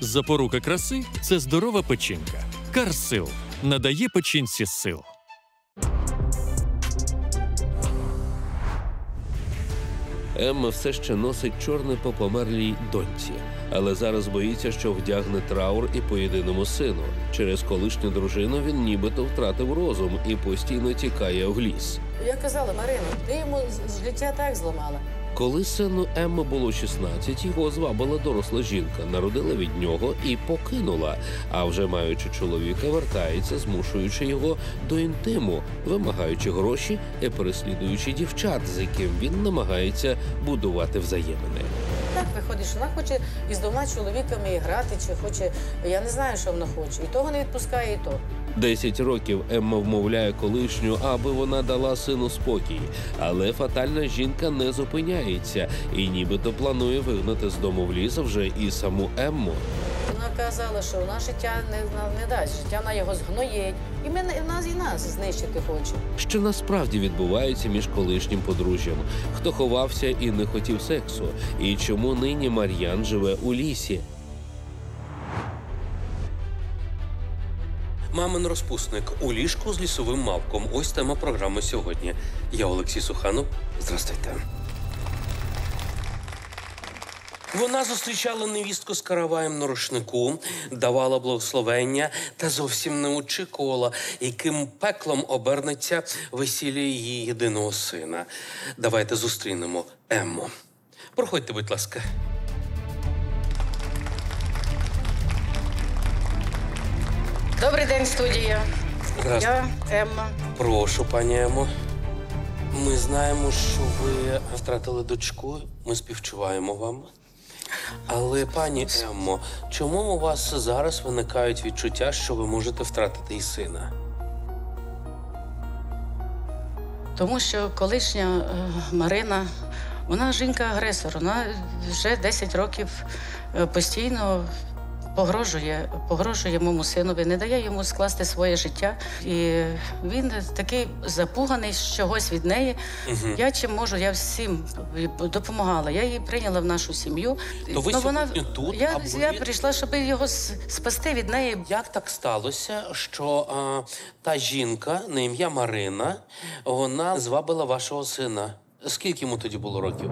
Запорука краси це здорова печінка. Карсил надає печінці сил. Емма все ще носить чорне по померлій доньці, але зараз боїться, що вдягне траур і по єдиному сину. Через колишню дружину він нібито втратив розум і постійно тікає в ліс. Я казала, Марина, ти йому життя так зламала. Коли сину Емми було 16, його звабила доросла жінка, народила від нього і покинула. А вже маючи чоловіка, вертається, змушуючи його до інтиму, вимагаючи гроші і переслідуючи дівчат, з яким він намагається будувати взаємини. Так виходить, що вона хоче із двома чоловіками грати, чи хоче. Я не знаю, що вона хоче. І того не відпускає, і то. Десять років Емма вмовляє колишню, аби вона дала сину спокій. Але фатальна жінка не зупиняється і нібито планує вигнати з дому в ліс вже і саму Емму. Вона казала, що вона життя не, не, дасть, життя вона його згноїть. І ми не- нас і нас знищити хоче. Що насправді відбувається між колишнім подружжям? Хто ховався і не хотів сексу? І чому нині Мар'ян живе у лісі? Мамин розпусник у ліжку з лісовим мавком. Ось тема програми сьогодні. Я Олексій Суханов. Здрастуйте. Вона зустрічала невістку з караваєм на рушнику, давала благословення та зовсім не очікувала, яким пеклом обернеться весілля її єдиного сина. Давайте зустрінемо Емму. Проходьте, будь ласка. Добрий день, студія. Я Емма. Прошу, пані Емо. Ми знаємо, що ви втратили дочку. Ми співчуваємо вам. Але, пані Еммо, чому у вас зараз виникають відчуття, що ви можете втратити і сина? Тому що колишня е, Марина, вона жінка-агресор. Вона вже 10 років е, постійно погрожує, погрожує моєму синові, не дає йому скласти своє життя. І він такий запуганий з чогось від неї. Я чим можу, я всім допомагала. Я її прийняла в нашу сім'ю. То ви Ну, вона- тут, Я, аби- я прийшла, щоб його спасти від неї. Як так сталося, що а, та жінка на ім'я Марина вона звабила вашого сина? Скільки йому тоді було років?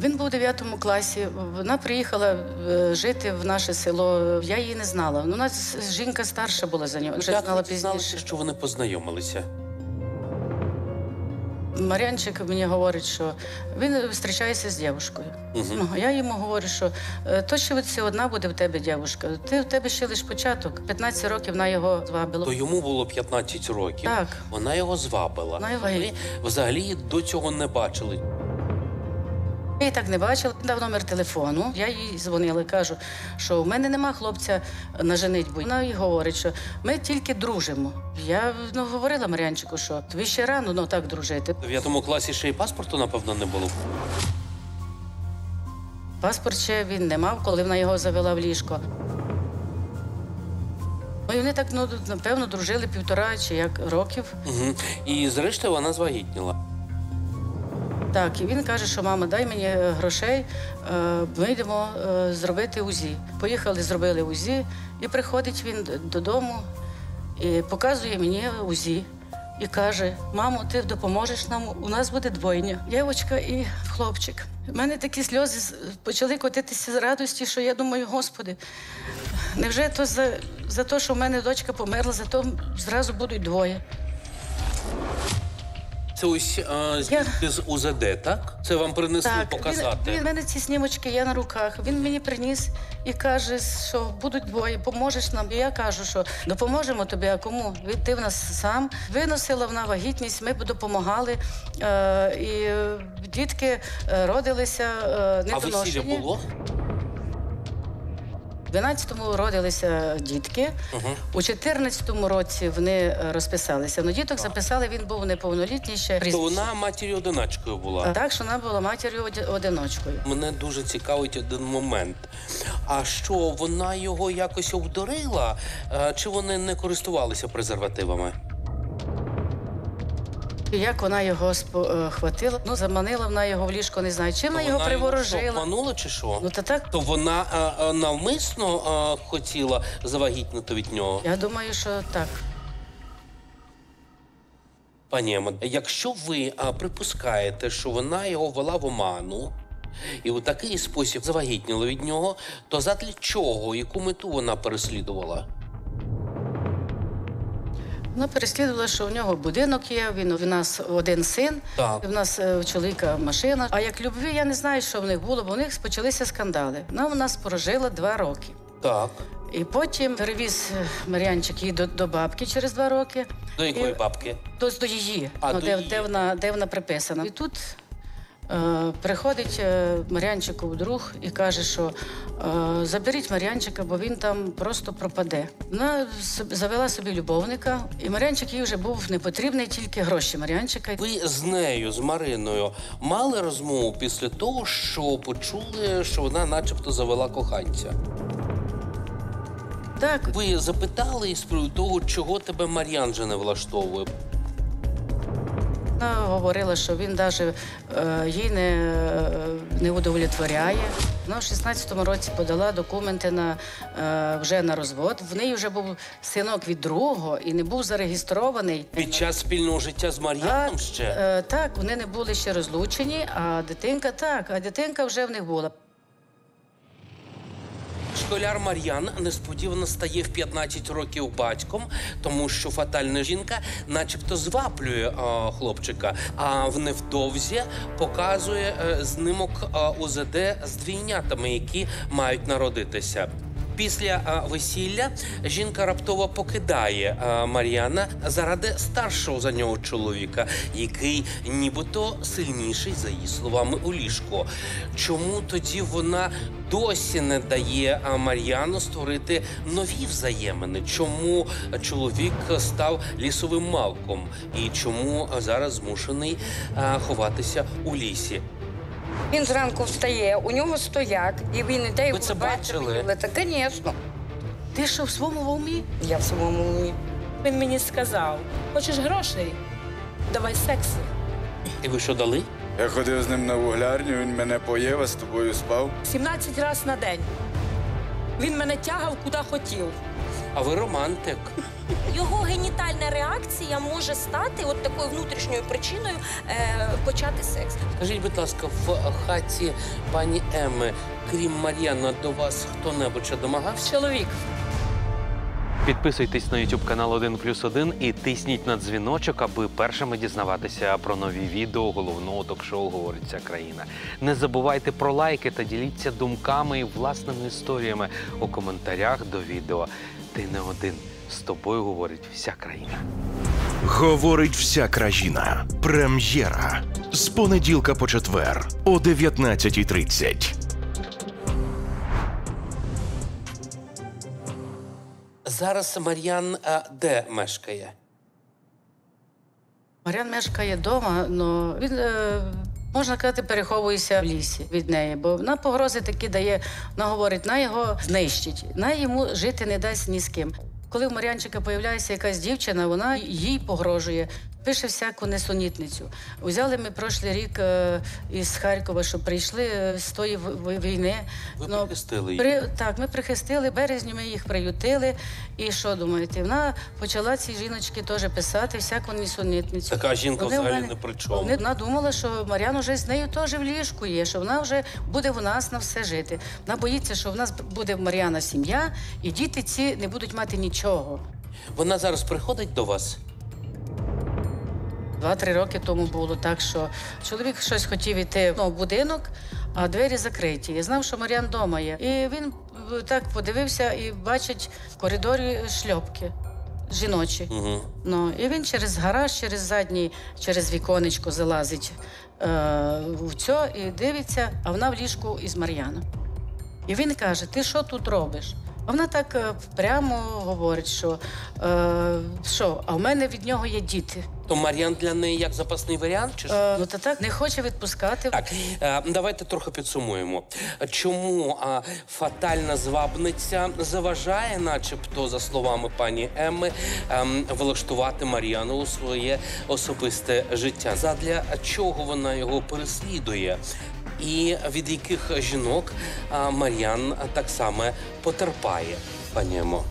Він був у 9 класі. Вона приїхала е, жити в наше село. Я її не знала. Ну, У нас жінка старша була за нього. Вже знала пізніше. що вони познайомилися? Мар'янчик мені говорить, що він зустрічається з дівчиною. Мгм. Ну, я йому говорю, що е, то ще це одна буде в тебе дівчинка. Ти в тебе ще лише початок. 15 років на його звабило. То йому було 15 років. Так. Вона його звабила. Вона його- Ви взагалі до цього не бачили. Я її так не бачила. Дав номер телефону. Я їй дзвонила і кажу, що в мене нема хлопця на женитьбу. Вона їй говорить, що ми тільки дружимо. Я ну, говорила Мар'янчику, що тобі ще рано ну, так дружити. В 9 класі ще й паспорту, напевно, не було. Паспорт ще він не мав, коли вона його завела в ліжко. Ну, і вони так, ну, напевно, дружили півтора чи як років. Угу. І зрештою вона звагітніла. Так, і він каже, що мама, дай мені е, грошей, е, ми йдемо е, зробити УЗІ. Поїхали, зробили УЗІ, і приходить він додому і показує мені УЗІ. І каже: мамо, ти допоможеш нам, у нас буде двойня. Дівчинка і хлопчик. У мене такі сльози почали котитися з радості, що я думаю, господи, невже то за, за те, що в мене дочка померла, за то зразу будуть двоє. Це ось а, Я- з УЗД, так? Це вам принесли показати. Він, він, мене ці снімочки є на руках. Він мені приніс і каже, що будуть двоє, поможеш нам. І я кажу, що допоможемо тобі, а кому? Ти в нас сам. Виносила вона вагітність, ми б допомагали. Е, і дітки е, родилися е, а весілля було? В 12-му родилися дітки. Угу. У 14-му році вони е, розписалися. Ну, діток записали, він був неповнолітній ще. То вона матір'ю одиначкою була. Так, що вона була матір'ю одиночкою. Мене дуже цікавить один момент. А що вона його якось обдурила? Е, Чи вони не користувалися презервативами? Як вона його спо- е, ну заманила вона його в ліжко, не знаю, чим вона його Що, приворожила. обманула чи що? Ну та так, То вона а, а, навмисно а, хотіла завагітнити від нього. я думаю, що так. Пані Ема, якщо ви а, припускаєте, що вона його вела в оману і у такий спосіб завагітніла від нього, то задля чого, яку мету вона переслідувала? Вона переслідувала, що в нього будинок є, він у нас один син, Так. в нас е, у чоловіка машина. А як любві, я не знаю, що в них було, бо в них почалися скандали. Вона у нас прожила два роки. Так. І потім перевіз е, Мар'янчик її до, до бабки через два роки. До якої І- бабки? До, до її, А, ну, до де, її. Де, вона, де вона приписана. І тут приходить е, Мар'янчику друг і каже, що е, заберіть Мар'янчика, бо він там просто пропаде. Вона завела собі любовника, і Мар'янчик їй вже був не потрібний, тільки гроші Мар'янчика. Ви з нею, з Мариною, мали розмову після того, що почули, що вона начебто завела коханця. Так, Ви запитали із приводу того, чого тебе Мар'ян же не влаштовує. Вона говорила, що він навіть е, їй не, не удовлетворяє. Вона в 16-му році подала документи на е, вже на розвод. В неї вже був синок від другого і не був зареєстрований. Під час спільного життя з Мар'яном ще. е, так, вони не були ще розлучені, а дитинка так, а дитинка вже в них була. Школяр Мар'ян несподівано стає в 15 років батьком, тому що фатальна жінка, начебто, зваплює а, хлопчика, а в невдовзі показує е, знимок а, УЗД з двійнятами, які мають народитися. Після весілля жінка раптово покидає Мар'яна заради старшого за нього чоловіка, який нібито сильніший за її словами у ліжку. Чому тоді вона досі не дає Мар'яну створити нові взаємини? Чому чоловік став лісовим малком? І чому зараз змушений ховатися у лісі? Він зранку встає, у нього стояк, і він іде і Ви це бачили? білета. Звісно, Ти що в своєму умі? я в своєму умі. Він мені сказав: хочеш грошей? Давай сексу. І ви що дали? Я ходив з ним на вуглярню, він мене поїв, а з тобою спав. 17 разів на день. Він мене тягав куди хотів. А ви романтик. Його генітальна реакція може стати от такою внутрішньою причиною е, почати секс. Скажіть, будь ласка, в хаті пані Еми, крім Мар'яна, до вас хто-небудь ще домагався? Чоловік. Підписуйтесь на YouTube канал 1 плюс 1 і тисніть на дзвіночок, аби першими дізнаватися про нові відео головного ток-шоу Говорить ця країна. Не забувайте про лайки та діліться думками і власними історіями у коментарях до відео. Ти не один. З тобою говорить вся країна. Говорить вся країна. Прем'єра. З понеділка по четвер о 19.30. Зараз Мар'ян а, де мешкає? Мар'ян мешкає вдома, але він, е, можна казати, переховуюся в лісі від неї, бо вона погрози такі дає, вона говорить, на його знищить, на йому жити не дасть ні з ким. Коли в Мар'янчика появляється якась дівчина, вона їй погрожує. Пише всяку несонітницю. Взяли ми прошлий рік е, із Харкова, що прийшли е, з тої війни. Ви Ну, прихистили її? При, так, ми прихистили, березні ми їх приютили. І що думаєте? Вона почала цій жіночці теж писати всяку несонітницю. Така жінка Вони взагалі мене- не при чому. Вони- Вона думала, що Мар'ян уже з нею теж в ліжку є, що вона вже буде в нас на все жити. Вона боїться, що в нас буде Мар'яна сім'я, і діти ці не будуть мати нічого. Вона зараз приходить до вас? Два-три роки тому було так, що чоловік щось хотів іти ну, в будинок, а двері закриті. Я знав, що Мар'ян вдома є. І він так подивився і бачить в коридорі шльопки жіночі. Угу. Ну, і він через гараж, через задній, через віконечко залазить е, в цьо і дивиться, а вона в ліжку із Мар'яном. І він каже: Ти що тут робиш? Вона так е, прямо говорить, що, е, що а в мене від нього є діти. То Мар'ян для неї як запасний варіант? Чи? Е, ну та так не хоче відпускати. Так, е, давайте трохи підсумуємо. Чому а, фатальна звабниця заважає, начебто, за словами пані Емми, ем, влаштувати Мар'яну у своє особисте життя? Задля чого вона його переслідує? І від яких жінок Мар'ян так само потерпає, пані Емо?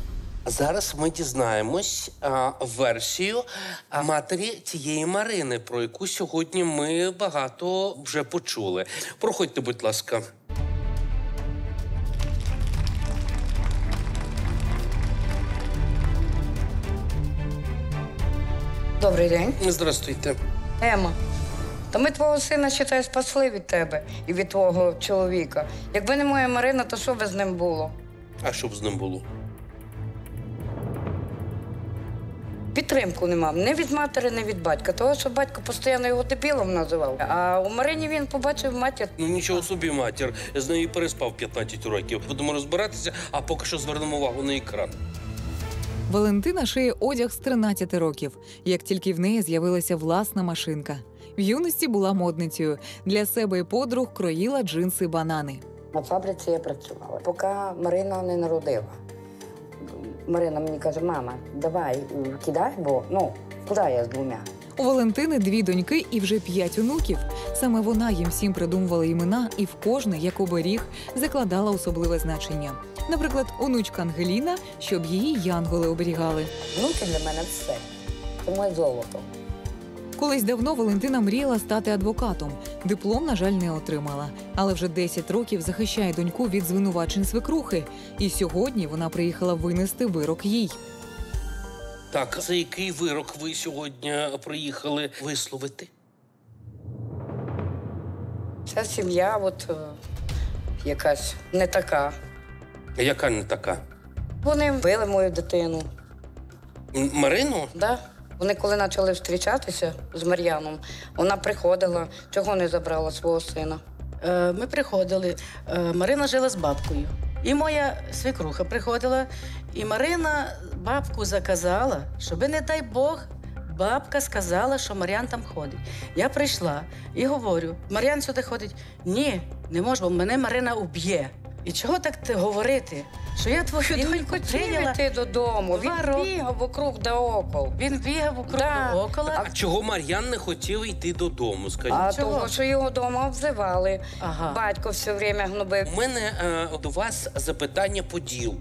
Зараз ми дізнаємось а, версію а, матері цієї Марини, про яку сьогодні ми багато вже почули. Проходьте, будь ласка. Добрий день. Здрастуйте. Ема. Та ми твого сина считай, спасли від тебе і від твого чоловіка. Якби не моя Марина, то що би з ним було? А що б з ним було? Підтримку не мав ні від матері, ні від батька. Того, що батько постійно його дебілом називав. А у Марині він побачив матір. Ну нічого собі, матір. З нею переспав 15 років. Будемо розбиратися, а поки що звернемо увагу на екран. Валентина шиє одяг з 13 років, як тільки в неї з'явилася власна машинка. В юності була модницею. Для себе і подруг кроїла джинси банани. На фабриці я працювала, поки Марина не народила. Марина мені каже: мама, давай кидай, бо ну куди я з двома? У Валентини дві доньки і вже п'ять онуків. Саме вона їм всім придумувала імена і в кожне, як оберіг, закладала особливе значення. Наприклад, онучка Ангеліна, щоб її янголи оберігали. Внуки для мене все. Це моє золото. Колись давно Валентина мріяла стати адвокатом. Диплом, на жаль, не отримала, але вже 10 років захищає доньку від звинувачень свекрухи. І сьогодні вона приїхала винести вирок їй. Так, за який вирок ви сьогодні приїхали висловити? Ця сім'я, от е, якась не така. Яка не така? Вони вбили мою дитину. М- Марину? Да? Вони коли почали зустрічатися з Мар'яном, вона приходила, чого не забрала свого сина. Е, ми приходили. Е, Марина жила з бабкою. І моя свекруха приходила, і Марина бабку заказала, щоби, не дай Бог, бабка сказала, що Мар'ян там ходить. Я прийшла і говорю: Мар'ян сюди ходить. Ні, не можу, бо мене Марина уб'є. І чого так ти говорити? Що я твою Він не доньку хотів прийняла? йти додому. Два Він роки. бігав вокруг да окол. Він бігав вокруг Да. да. окола. А чого Мар'ян не хотів йти додому? Скажіть. А чого? того, що його вдома обзивали. Ага. Батько все время гнобив. У мене е, до вас запитання по ділу.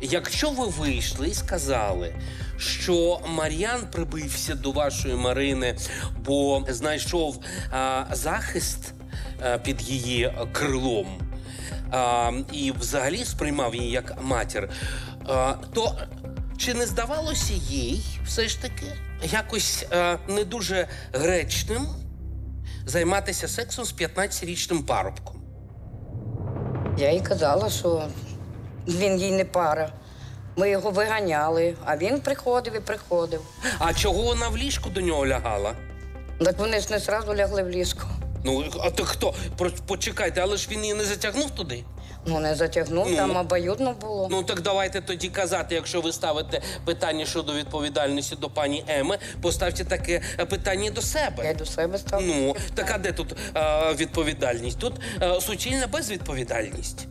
Якщо ви вийшли і сказали, що Мар'ян прибився до вашої Марини, бо знайшов е, захист е, під її крилом е, і взагалі сприймав її як матір, е, то чи не здавалося їй все ж таки якось е, не дуже гречним займатися сексом з 15-річним парубком? Я їй казала, що він їй не пара. Ми його виганяли, а він приходив і приходив. А чого вона в ліжку до нього лягала? Так вони ж не зразу лягли в ліжко. Ну, а то хто? Про- Почекайте, але ж він її не затягнув туди. Ну, не затягнув, Ну. там обоюдно було. Ну так давайте тоді казати, якщо ви ставите питання щодо відповідальності до пані Еми, поставте таке е, питання до Я й себе. до себе став. Ну, так а де тут е, відповідальність? Тут е, суцільна безвідповідальність.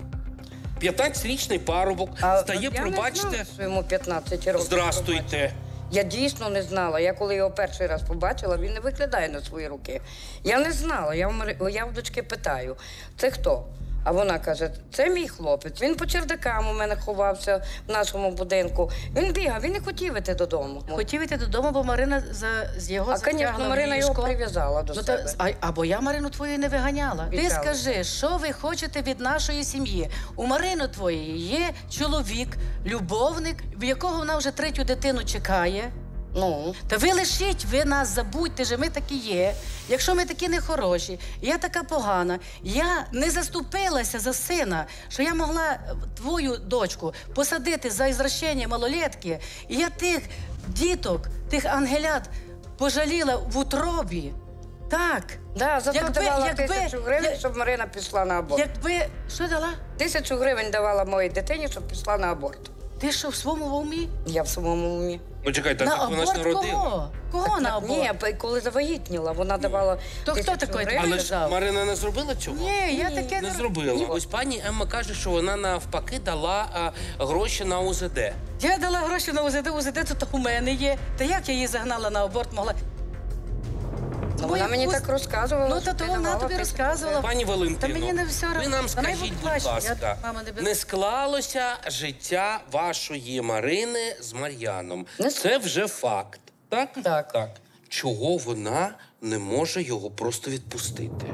15-річний парубок стає, я пробачте. не знала, що йому 15 років. пробачте. Здрастуйте. Я дійсно не знала. Я коли його перший раз побачила, він не виглядає на свої руки. Я не знала. Я я в дочки питаю: це хто? А вона каже: це мій хлопець. Він по чердакам у мене ховався в нашому будинку. Він бігав, він не хотів іти додому. Хотів іти додому, бо Марина за з його А, звісно, Марина його прив'язала до Ну, себе. та, а, або я Марину твою не виганяла. Ти Вітала. скажи, що ви хочете від нашої сім'ї? У Марину твоєї є чоловік, любовник, в якого вона вже третю дитину чекає. Ну, Та ви лишіть, ви нас забудьте, що ми такі є. Якщо ми такі нехороші, я така погана, я не заступилася за сина, що я могла е, твою дочку посадити за ізращення малолетки, і я тих діток, тих ангелят пожаліла в утробі. Так. да, зато Якби- давала якби- тисячу гривень, я- щоб Марина пішла на аборт. Якби. Що дала? Тисячу гривень давала моїй дитині, щоб пішла на аборт. Ти що в своєму умі? Я в самому умі. Ну чекайте, на так вона ж народила. кого? Кого на аборт? Ні, коли завагітніла, вона давала. То хто такий гривень. Але ж сказав? Марина не зробила цього? Ні, я таке Не зробила. Ось пані Емма каже, що вона навпаки дала а, гроші на УЗД. Я дала гроші на УЗД, УЗД тут у мене є. Та як я її загнала на аборт могла? Ну, Вона мені Ой, так розказувала. Ну, та то, то вона тобі розказувала. Пані Валентино, Та мені не все ви нам скажіть, будь ласка, мама, не без- не склалося життя вашої Марини з Мар'яном. Не Це вже факт. Так? Так. так. Чого вона не може його просто відпустити?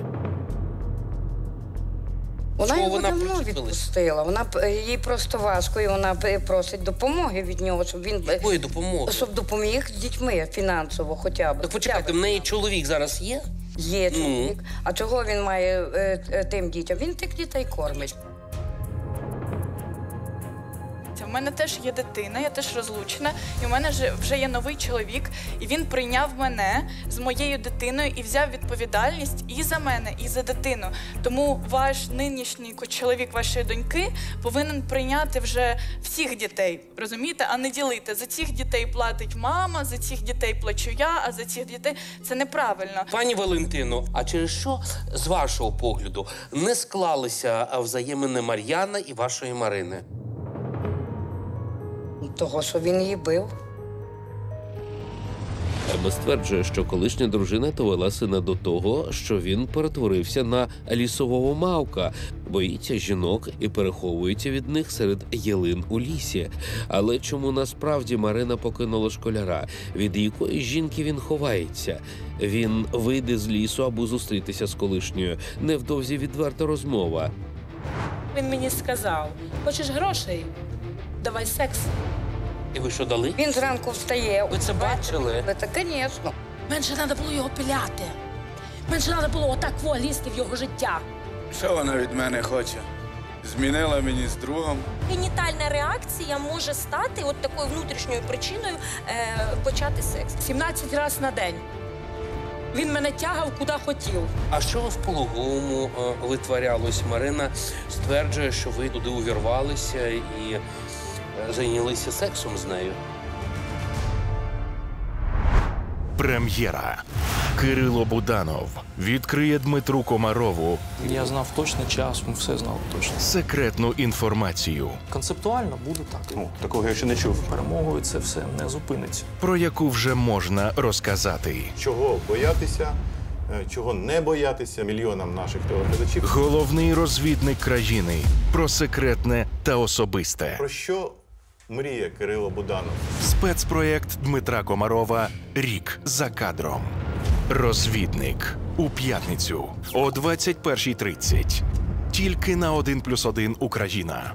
Вона його вона давно причепилась? відпустила. Вона п- їй просто важко, і вона п- просить допомоги від нього, щоб він б- Якої допомоги? щоб допоміг з дітьми фінансово, хоча б. Так почекайте, в неї чоловік зараз є? Є Ну. чоловік. А чого він має е, е, тим дітям? Він тих дітей кормить. Мене теж є дитина, я теж розлучена, і в мене вже, є новий чоловік, і він прийняв мене з моєю дитиною і взяв відповідальність і за мене, і за дитину. Тому ваш нинішній чоловік вашої доньки повинен прийняти вже всіх дітей, розумієте, а не ділити. За цих дітей платить мама, за цих дітей плачу я, а за цих дітей це неправильно. Пані Валентино, а через що, з вашого погляду, не склалися взаємини Мар'яна і вашої Марини? Того, що він її бив. Емма стверджує, що колишня дружина довела сина до того, що він перетворився на лісового мавка, боїться жінок і переховується від них серед ялин у лісі. Але чому насправді Марина покинула школяра, від якої жінки він ховається? Він вийде з лісу, аби зустрітися з колишньою. Невдовзі відверта розмова. Він мені сказав: хочеш грошей? Давай секс. І ви що дали? Він зранку встає. Ви це бачили? Це, звісно. Менше треба було його пиляти. Менше треба було отак лізти в його життя. Що вона від мене хоче? Змінила мені з другом. Генітальна реакція може стати от такою внутрішньою причиною е, почати секс. 17 разів на день. Він мене тягав куди хотів. А що в пологовому е, витворялось? Марина стверджує, що ви туди увірвалися і зайнялися сексом з нею. Прем'єра. Кирило Буданов відкриє Дмитру Комарову Я знав точно час, ми все знали точно. секретну інформацію, Концептуально буде так. Ну, такого я ще не чув. Перемогою це все не зупиниться. про яку вже можна розказати. Чого боятися, е, чого не боятися мільйонам наших телеглядачів. Головний розвідник країни про секретне та особисте. Про що мріє Кирило Буданов? Спецпроєкт Дмитра Комарова Рік за кадром. Розвідник у п'ятницю о 21.30. Тільки на 1+,1 Україна.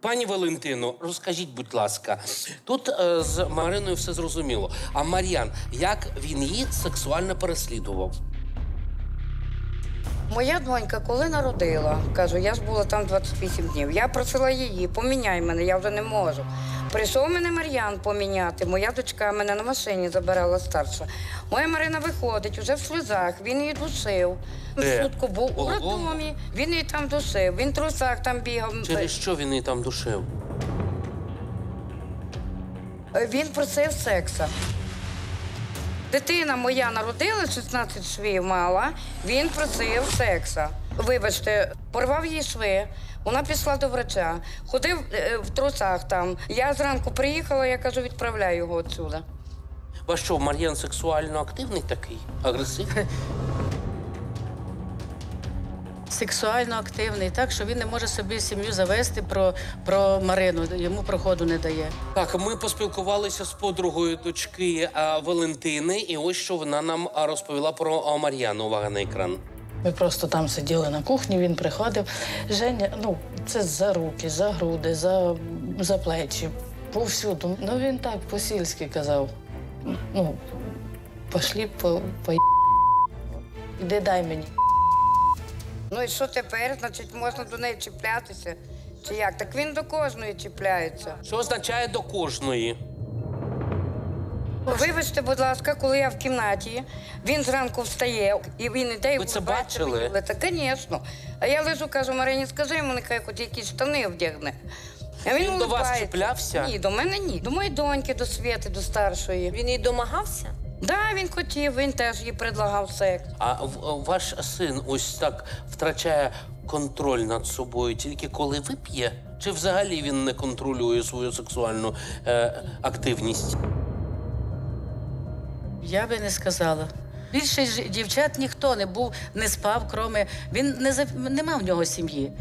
Пані Валентино, розкажіть, будь ласка, тут е, з Мариною все зрозуміло. А Мар'ян, як він її сексуально переслідував? Моя донька, коли народила, кажу, я ж була там 28 днів. Я просила її, поміняй мене, я вже не можу. Прийшов мене Мар'ян поміняти. Моя дочка мене на машині забирала старша. Моя Марина виходить уже в сльозах. Він її душив. Де? Сутку був у роддомі. Він її там душив. Він в трусах там бігав. Через що він її там душив? Він просив секса. Дитина моя народила, 16 швів мала, він просив секса. Вибачте, порвав їй шви. Вона пішла до врача, ходив е, в трусах там. Я зранку приїхала, я кажу, відправляю його відсюди. Ваш що, Мар'ян сексуально активний такий? Агресивний? Сексуально активний, так що він не може собі сім'ю завести про, про Марину, йому проходу не дає. Так, ми поспілкувалися з подругою дочки а, Валентини, і ось що вона нам розповіла про а, Мар'яну. Увага на екран. Ми просто там сиділи на кухні, він приходив. Женя, ну, це за руки, за груди, за, за плечі, повсюду. Ну він так по-сільськи казав. Ну, пошлі по, по іди дай мені. Ну і що тепер? Значить, можна до неї чіплятися? Чи як? Так він до кожної чіпляється. Що означає до кожної? Вибачте, будь ласка, коли я в кімнаті, він зранку встає і він іде і Ви це вбивається бачили? мені в. Звісно. А я лежу, кажу, Марині, скажи йому, нехай хоч якісь штани вдягне. А Він до вас улыбається. чіплявся? Ні, до мене ні. До моєї доньки, до Світи, до старшої. Він їй домагався? Да, він хотів, він теж їй предлагав секс. А в- ваш син ось так втрачає контроль над собою тільки коли вип'є? Чи взагалі він не контролює свою сексуальну е, активність? Я би не сказала. Більше ж дівчат ніхто не був, не спав, кроме. Він не за не мав в нього сім'ї.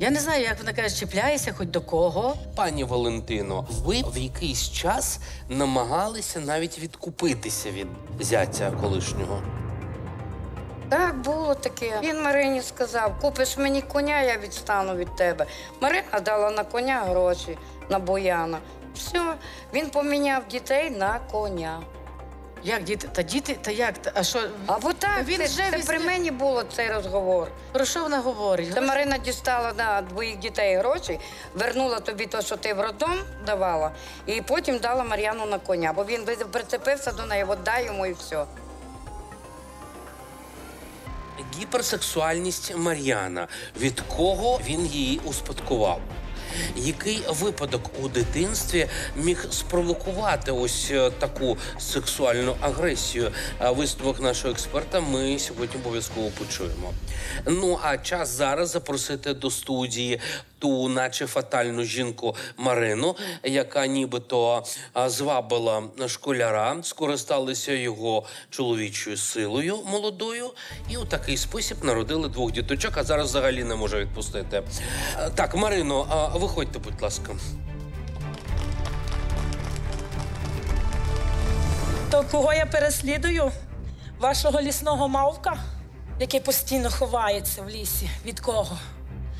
Я не знаю, як вона каже, чіпляється хоч до кого. Пані Валентино, ви в якийсь час намагалися навіть відкупитися від зятя колишнього. Так, було таке. Він Марині сказав: купиш мені коня, я відстану від тебе. Марина дала на коня гроші на Бояна. Все, він поміняв дітей на коня. Як діти? Та діти, та як? Та- А що? Або так, Він це, вже це візьме- при мені було цей розговор. Про що вона говорить? Це Марина дістала на двоїх дітей гроші, вернула тобі те, що ти в роддом давала, і потім дала Мар'яну на коня, бо він прицепився до неї, от дай йому і все. Гіперсексуальність Мар'яна. Від кого він її успадкував? Який випадок у дитинстві міг спровокувати ось е, таку сексуальну агресію? Висновок нашого експерта ми сьогодні обов'язково почуємо. Ну а час зараз запросити до студії ту, наче фатальну жінку Марину, яка нібито звабила школяра, скористалися його чоловічою силою молодою, і у такий спосіб народили двох діточок, а зараз взагалі не може відпустити. Так, Марино, виходьте, будь ласка. То кого я переслідую? Вашого лісного мавка, який постійно ховається в лісі. Від кого?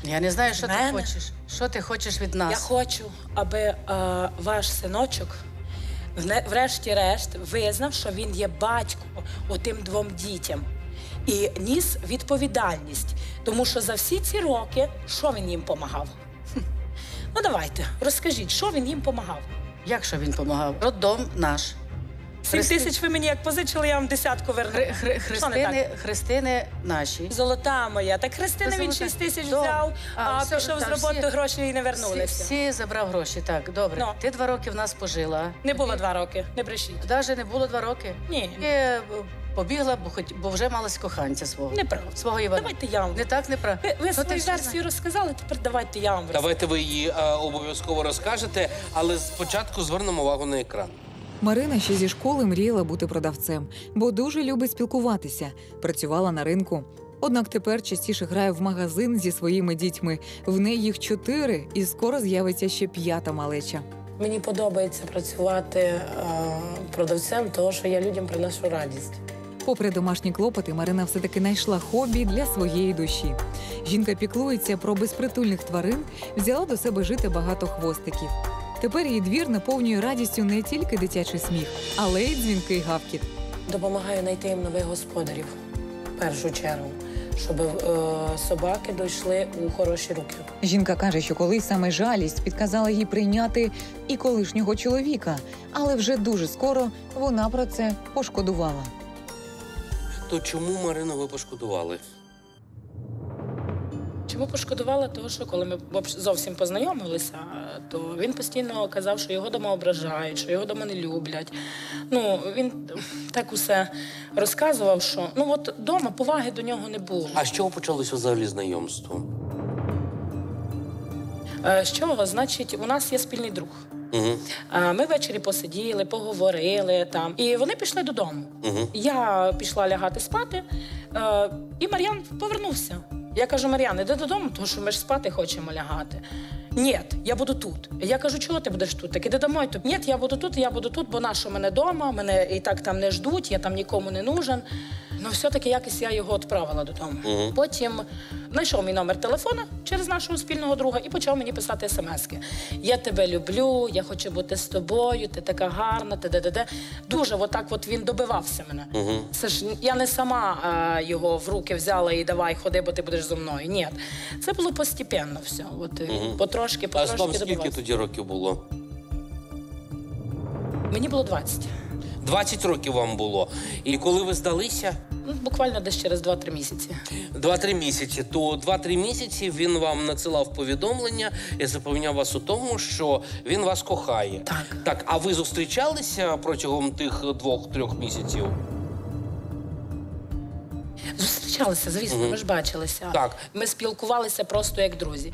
Я не знаю, що ти Мене? хочеш. Що ти хочеш від нас? Я хочу, аби е, ваш синочок вне- врешті-решт визнав, що він є батько отим двом дітям. І ніс відповідальність, тому що за всі ці роки що він їм помагав? Хм. Ну давайте, розкажіть, що він їм помагав? Як що він помагав? Роддом наш. Сім тисяч ви мені як позичили, я вам десятку верну. Хри- хри- Що не так? Христини, Христини наші. Золота моя. Так Христина він Золота. 6 тисяч Добре. взяв, а, все, пішов з роботи, всі- гроші і не Всі, вернулися. всі забрав гроші, так, добре. Ну. Ти два роки в нас пожила. Не було два роки, не брешіть. Навіть не було два роки. Ні. І е, побігла, бо, хоч, бо вже мала коханця свого. Неправда. Свого Івана. Давайте я вам. Не так, не прав. Ви, ви Ну, свою версію розказали, тепер давайте я вам розкажу. Давайте ви її е, обов'язково розкажете, але спочатку звернемо увагу на екран. Марина ще зі школи мріяла бути продавцем, бо дуже любить спілкуватися, працювала на ринку. Однак тепер частіше грає в магазин зі своїми дітьми. В неї їх чотири, і скоро з'явиться ще п'ята малеча. Мені подобається працювати е, продавцем, тому що я людям приношу радість. Попри домашні клопоти, Марина все-таки знайшла хобі для своєї душі. Жінка піклується про безпритульних тварин, взяла до себе жити багато хвостиків. Тепер її двір наповнює радістю не тільки дитячий сміх, але й дзвінкий гавкіт. Допомагаю знайти їм нових господарів в першу чергу, щоб е, собаки дійшли у хороші руки. Жінка каже, що колись саме жалість підказала їй прийняти і колишнього чоловіка, але вже дуже скоро вона про це пошкодувала. То чому Марину ви пошкодували? Чому пошкодувала? Того, що коли ми зовсім познайомилися, то він постійно казав, що його дома ображають, що його дома не люблять. Ну, він так усе розказував, що ну от дома поваги до нього не було. А з чого почалося взагалі знайомство? Е, З чого? Значить, у нас є спільний друг. Угу. Ми ввечері посиділи, поговорили там, і вони пішли додому. Угу. Я пішла лягати спати, е, і Мар'ян повернувся. Я кажу, Мар'ян, іди додому, тому що ми ж спати хочемо лягати. Ні, я буду тут. Я кажу, чого ти будеш тут? Так іди домой. То, Ні, я буду тут, я буду тут, бо нащо мене вдома, мене і так там не ждуть, я там нікому не нужен. Ну, все-таки якось я його відправила додому. Мгм. Потім знайшов мій номер телефона через нашого спільного друга і почав мені писати смски. Я тебе люблю, я хочу бути з тобою, ти така гарна, ти де де де. Дуже отак от він добивався мене. Угу. Це ж я не сама а, його в руки взяла і давай ходи, бо ти будеш зі мною. Ні, це було постепенно все. От Мгм. Потрошки, А потрошки вам скільки тоді років було? Мені було 20. 20 років вам було. І коли ви здалися? Ну, буквально десь через 2-3 місяці. Два-три місяці. То два-три місяці він вам надсилав повідомлення і запевняв вас у тому, що він вас кохає. Так. Так, а ви зустрічалися протягом тих двох-трьох місяців? Зустрічалися, звісно, ми ж бачилися. Так. Ми спілкувалися просто як друзі.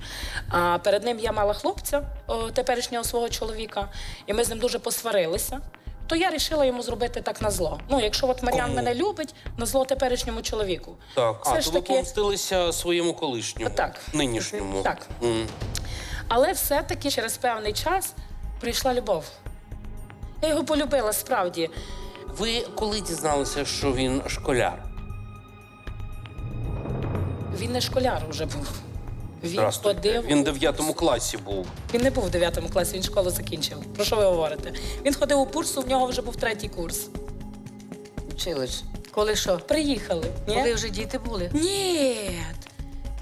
А перед ним я мала хлопця, о, теперішнього свого чоловіка, і ми з ним дуже посварилися. То я вирішила йому зробити так на зло. Ну, якщо от Мар'ян Кому? мене любить, на зло теперішньому чоловіку. Так. Все а, ж то ви таки- помстилися своєму колишньому. Так. Нинішньому. Так. М. Але все-таки через певний час прийшла любов. Я його полюбила справді. Ви коли дізналися, що він школяр? Він не школяр вже був. Він Здравствуйте. ходив. Він в 9 класі був. Він не був в 9 класі, він школу закінчив. Про що ви говорите? Він ходив у курсу, в нього вже був третій курс. Вчились. Коли що? Приїхали. Ні? Коли вже діти були? Ні.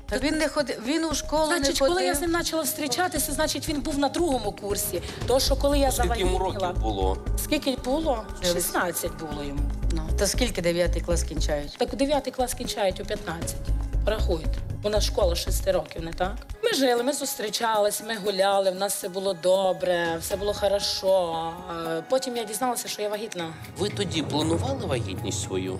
Та він не ходив, він у школу Значить, не ходив. коли я з ним почала зустрічатися, значить він був на другому курсі. То, що коли я Скільки йому завагітніла... років було? Скільки було? 16 було йому. Ну, та скільки 9 клас кінчають? Так 9 клас кінчають у 15. Рахуйте. У нас школа 6 років, не так? Ми жили, ми зустрічались, ми гуляли, в нас все було добре, все було хорошо. Потім я дізналася, що я вагітна. Ви тоді планували вагітність свою?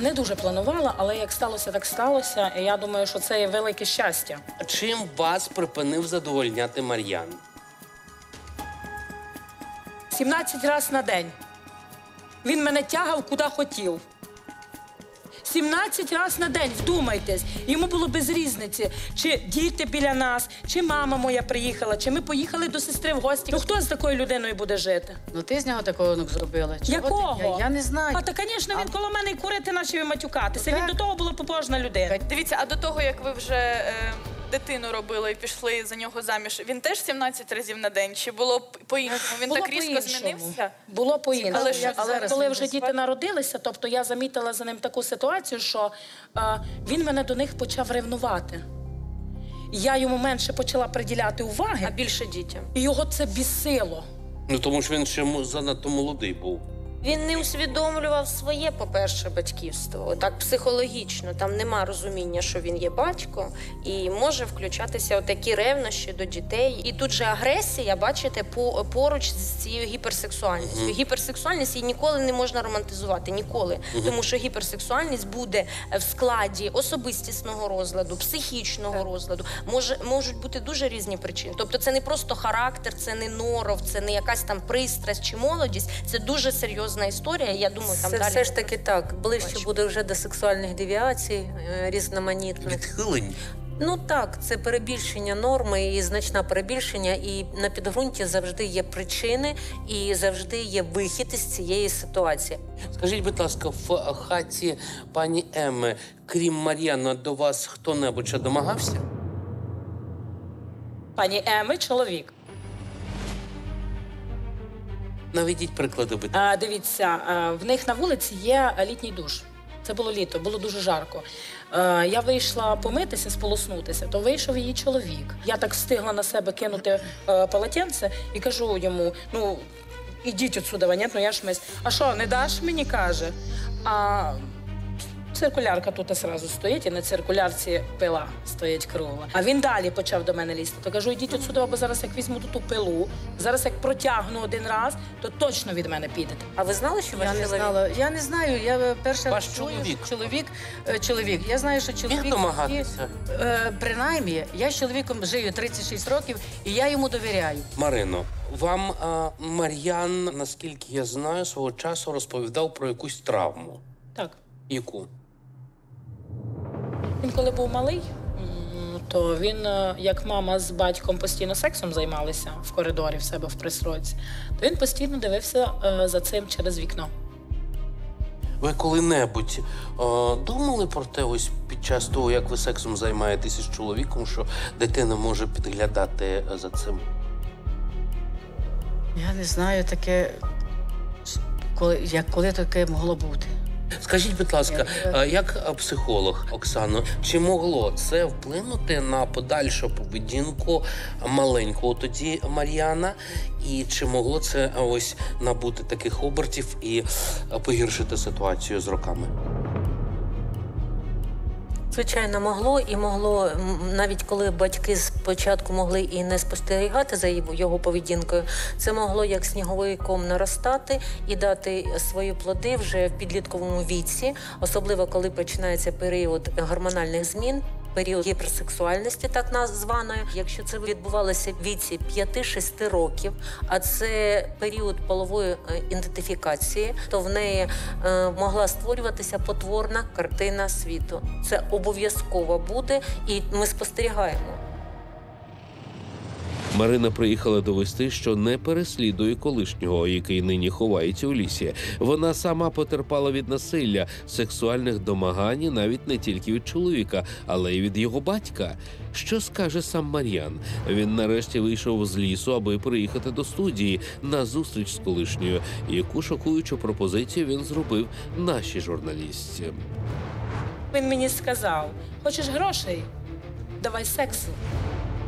Не дуже планувала, але як сталося, так сталося. І я думаю, що це є велике щастя. Чим вас припинив задовольняти Мар'ян? 17 разів на день. Він мене тягав куди хотів. 17 разів на день, вдумайтесь. Йому було без різниці, чи діти біля нас, чи мама моя приїхала, чи ми поїхали до сестри в гості. Ну хто з такою людиною буде жити? Ну ти з нього такого онук зробила. Чого ти? Якого? Я, я не знаю. А та, звісно, він коло мене і курити почав і матюкатися. Він до того була побожна людина. Дивіться, а до того, як ви вже е, дитину робили і пішли за нього заміж, він теж 17 разів на день? Чи було б по-іншому? Він Було так різко змінився? Було по-іншому. Але Але, але коли вже діти народилися, тобто я замітила за ним таку ситуацію, що е, він мене до них почав ревнувати. Я йому менше почала приділяти уваги. А більше дітям. І його це бісило. Ну тому що він ще занадто молодий був. Він не усвідомлював своє, по-перше, батьківство. Так психологічно, там нема розуміння, що він є батько, і може включатися отакі ревнощі до дітей. І тут же агресія, бачите, поруч з цією гіперсексуальністю. Мгм. Гіперсексуальність її ніколи не можна романтизувати, ніколи. Мгм. Тому що гіперсексуальність буде в складі особистісного розладу, психічного розладу. Може, можуть бути дуже різні причини. Тобто, це не просто характер, це не норов, це не якась там пристрасть чи молодість. Це дуже серйозна історія. Я думаю, там Це далі все ж таки так. Ближче буде вже до сексуальних девіацій е, різноманітних. Відхилень. Ну так, це перебільшення норми і значне перебільшення, і на підґрунті завжди є причини і завжди є вихід із цієї ситуації. Скажіть, будь ласка, в хаті пані Еми, крім Мар'яна, до вас хто-небудь ще домагався? Пані Еми, чоловік. Наведіть приклади, будь А, дивіться, е, в них на вулиці є літній душ. Це було літо, було дуже жарко. Е, Я вийшла помитися, сполоснутися, то вийшов її чоловік. Я так встигла на себе кинути е, полотенце і кажу йому: ну, ідіть отсюда, ні, ну я ж мись. А що, не даш мені? каже. А циркулярка тут одразу стоїть, і на циркулярці пила стоїть кругла. А він далі почав до мене лізти. То кажу, ідіть отсюди, бо зараз як візьму ту пилу, зараз як протягну один раз, то точно від мене підете. А ви знали, що Я ваш не чоловік? знала. Я не знаю. Я е, перша Ваш чую, чоловік? що чоловік, е, чоловік. Я знаю, що чоловік Міг домагатися? Е, принаймні, я з чоловіком живу 36 років, і я йому довіряю. Марино, вам а, Мар'ян, наскільки я знаю, свого часу розповідав про якусь травму. Так. Яку? Він коли був малий, то він, е, як мама з батьком постійно сексом займалися в коридорі в себе в пристройці, то він постійно дивився е, за цим через вікно. Ви коли-небудь е, думали про те, ось під час того, як ви сексом займаєтеся з чоловіком, що дитина може підглядати за цим? Я не знаю таке, коли, як коли таке могло бути. Скажіть, будь ласка, як е, психолог Оксано, чи могло це вплинути на подальшу поведінку маленького тоді Мар'яна? І чи могло це е, ось набути таких обертів і е, погіршити ситуацію з роками? Звичайно, могло і могло навіть коли батьки спочатку могли і не спостерігати за його- поведінкою, це могло як сніговий ком наростати і дати свої плоди вже в підлітковому віці, особливо коли починається період гормональних змін. Період гіперсексуальності, так названої. Якщо це відбувалося в віці 5-6 років, а це період полової е, ідентифікації, то в неї е, могла створюватися потворна картина світу. Це обов'язково буде, і ми спостерігаємо. Марина приїхала довести, що не переслідує колишнього, який нині ховається у лісі. Вона сама потерпала від насилля, сексуальних домагань, навіть не тільки від чоловіка, але й від його батька. Що скаже сам Мар'ян? Він нарешті вийшов з лісу, аби приїхати до студії на зустріч з колишньою. Яку шокуючу пропозицію він зробив нашій журналістці. Він мені сказав: хочеш грошей? Давай сексу.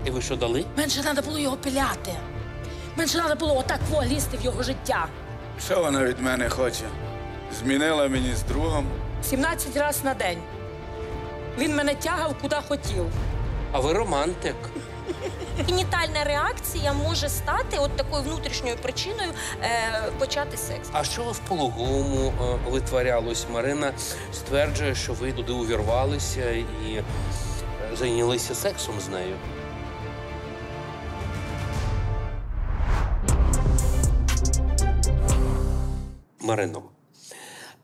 І ви що дали? Менше треба було його пиляти. Менше треба було отак во лізти в його життя. Що вона від мене хоче? Змінила мені з другом. 17 разів на день. Він мене тягав куди хотів. А ви романтик. Генітальна реакція може стати от такою внутрішньою причиною е, почати секс. А що в пологовому е, витворялось? Марина стверджує, що ви туди увірвалися і е, зайнялися сексом з нею. Марино,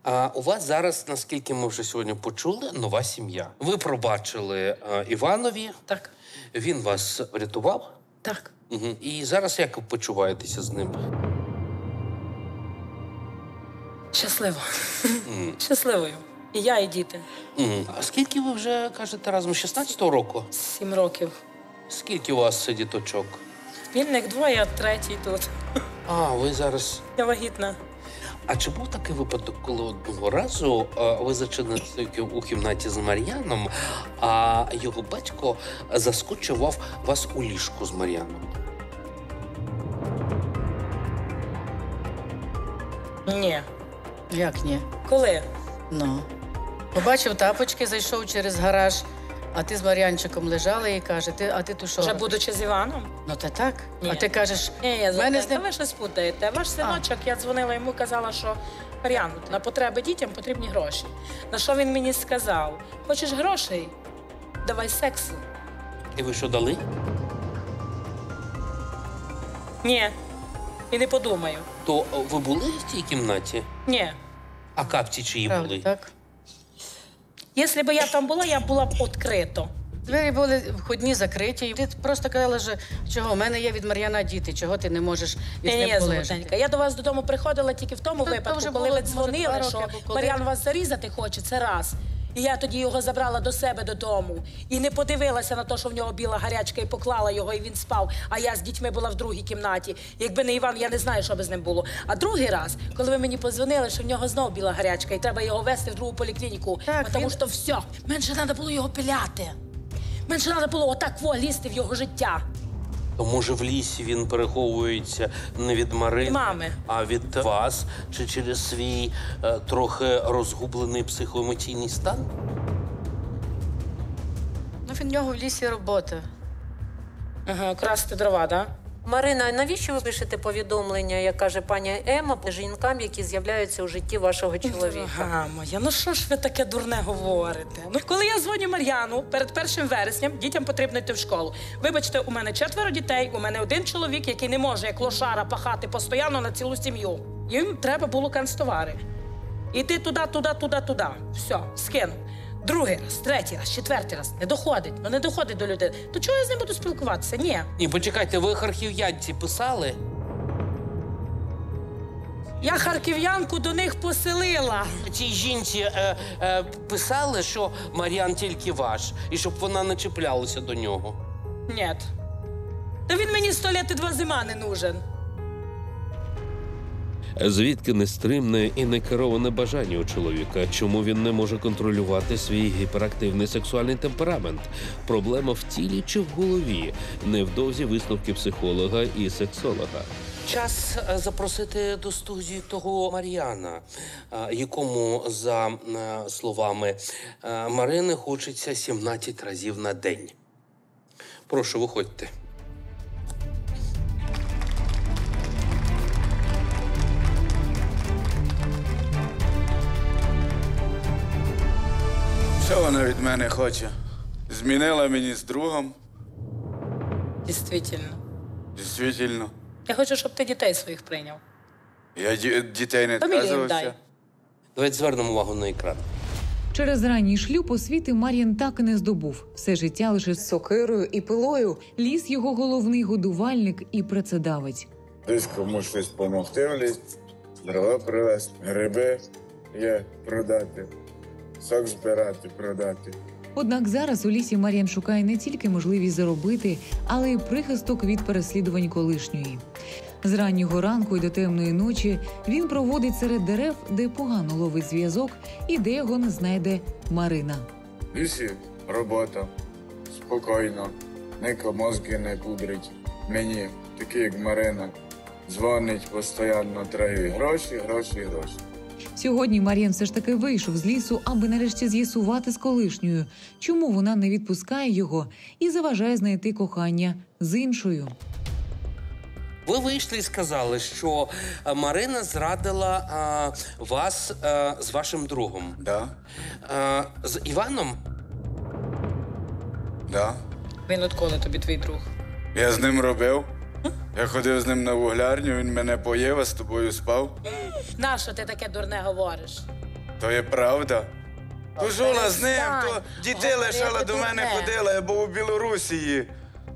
а у вас зараз, наскільки ми вже сьогодні почули, нова сім'я. Ви пробачили е, Іванові. Так. Він вас врятував. Так. Угу. І зараз як ви почуваєтеся з ним? Щасливо. Щасливою. І я, і діти. Мгм. А скільки ви вже кажете разом? 16-го року? Сім років. Скільки у вас діточок? Вільник двоє, а третій тут. А, ви зараз. Я вагітна. А чи був такий випадок, коли одного разу е, ви зачинилися у кімнаті з Мар'яном, а його батько заскочував вас у ліжку з Мар'яном? Ні. Як ні? Коли? Ну. Побачив тапочки, зайшов через гараж, а ти з Мар'янчиком лежала і каже, ти, а ти ту що? Вже будучи з Іваном? Ну та так. Ні. А ти кажеш, Ні, я мене з ним ви щось путаєте. Ваш синочок, я дзвонила йому, казала, що Мар'ян, на потреби дітям потрібні гроші. На що він мені сказав? Хочеш грошей? Давай сексу. І ви що дали? Ні. І не подумаю. То ви були в тій кімнаті? Ні. А капці чиї Правда, були? так. Якщо б я там була, я була б відкрито. Двері були входні закриті. Ти просто казала, що чого, в мене є від Мар'яна діти, чого ти не можеш із ні, ним полежати. золотенька. Я до вас додому приходила тільки в тому Та то випадку, вже коли було, ви може, дзвонили, два роки що або коли. Мар'ян вас зарізати хоче, це раз. І я тоді його забрала до себе додому і не подивилася на те, що в нього біла гарячка, і поклала його, і він спав. А я з дітьми була в другій кімнаті. Якби не Іван, я не знаю, що би з ним було. А другий раз, коли ви мені позвонили, що в нього знов біла гарячка, і треба його вести в другу поліклініку, тому що все, менше треба було його пиляти. Менше треба було отак во лізти в його життя. То може в лісі він переховується не від Марини, Мами. а від вас, чи через свій е, трохи розгублений психоемоційний стан? Ну, в нього в лісі робота. Ага, красти дрова, так? Да? Марина, навіщо ви пишете повідомлення, як каже пані Ема, жінкам, які з'являються у житті вашого чоловіка? Дорога моя, ну що ж ви таке дурне говорите? Ну коли я дзвоню Мар'яну перед першим вересням, дітям потрібно йти в школу. Вибачте, у мене четверо дітей, у мене один чоловік, який не може як лошара пахати постійно на цілу сім'ю. Їм треба було канцтовари. Іти туди, туди, туди, туди. Все, скинув. Другий раз, третій раз, четвертий раз. Не доходить. Ну не доходить до людини. То чого я з ним буду спілкуватися? Ні. Ні, почекайте, ви харків'янці писали? Я харків'янку до них поселила. Цій жінці е, е, писали, що Мар'ян тільки ваш, і щоб вона не чіплялася до нього. Ні. Та він мені сто літ і два зима не нужен. Звідки нестримне і некероване бажання у чоловіка? Чому він не може контролювати свій гіперактивний сексуальний темперамент? Проблема в тілі чи в голові? Невдовзі висновки психолога і сексолога. Час е, запросити до студії того Мар'яна, е, якому, за е, словами Марини, хочеться 17 разів на день. Прошу, виходьте. Що вона від мене хоче? Змінила мені з другом, Дійсно. дійсно. Я хочу, щоб ти дітей своїх прийняв. Я ді- дітей не відказувався. Давайте звернемо увагу на екран. Через ранній шлюб освіти Мар'ян так і не здобув. Все життя лише з сокирою і пилою ліс його головний годувальник і працедавець. Десь комусь щось допомогти в ліс, дрова привезти, гриби є продати, сок збирати, продати. Однак зараз у лісі Мар'ян шукає не тільки можливість заробити, але й прихисток від переслідувань колишньої. З раннього ранку і до темної ночі він проводить серед дерев, де погано ловить зв'язок, і де його не знайде Марина. В лісі робота, спокійно, ніко мозки не пудрить. Мені, такий як Марина, дзвонить постійно, треба гроші, гроші, гроші. Сьогодні Мар'ян все ж таки вийшов з лісу, аби нарешті з'ясувати з колишньою, чому вона не відпускає його і заважає знайти кохання з іншою. Ви вийшли і сказали, що е, Марина зрадила е, вас е, з вашим другом. Да, Е, з Іваном? да. Він відколи тобі твій друг. Я з ним робив. Я ходив з ним на вуглярню, він мене поїв, а з тобою спав. Нащо ти таке дурне говориш? То є правда. То жила з ним, то перестань дітей лишала до мене дурне. ходила, я був у Білорусії.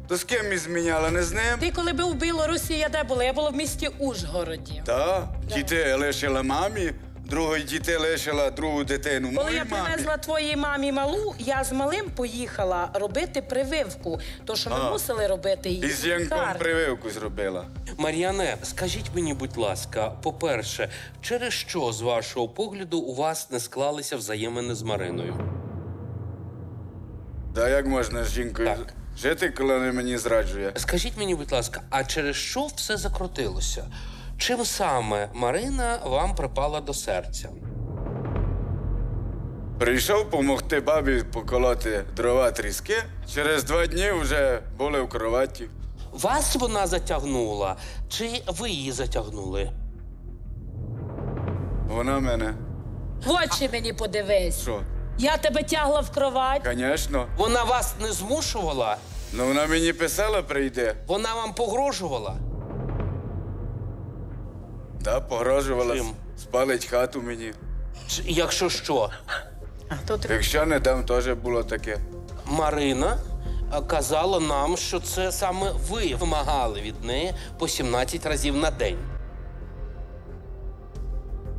То з ким зміняла, не з ним? Ти коли був у Білорусі, я де була? Я була в місті Ужгороді. Так, дітей лишила мамі, другої дітей лишила другу дитину. Коли моїй я мамі. привезла твоїй мамі малу, я з малим поїхала робити прививку. То, що ми А. мусили робити її. І з Янком прививку зробила. Мар'яне, скажіть мені, будь ласка, по-перше, через що, з вашого погляду, у вас не склалися взаємини з Мариною? Та як можна з жінкою жити, коли вона мені зраджує? Скажіть мені, будь ласка, а через що все закрутилося? Чим саме Марина вам припала до серця? Прийшов допомогти бабі поколоти дрова тріски. Через два дні вже були в кроваті. Вас вона затягнула, чи ви її затягнули? Вона мене. В очі мені подивись. Що? Я тебе тягла в кровать. Звісно. Вона вас не змушувала? Ну вона мені писала, прийде. Вона вам погрожувала? Да, погрожувала. Чим? Спалить хату мені. Чи- Якщо що? Якщо не дам, теж було таке. Марина казала нам, що це саме ви вимагали від неї по 17 разів на день.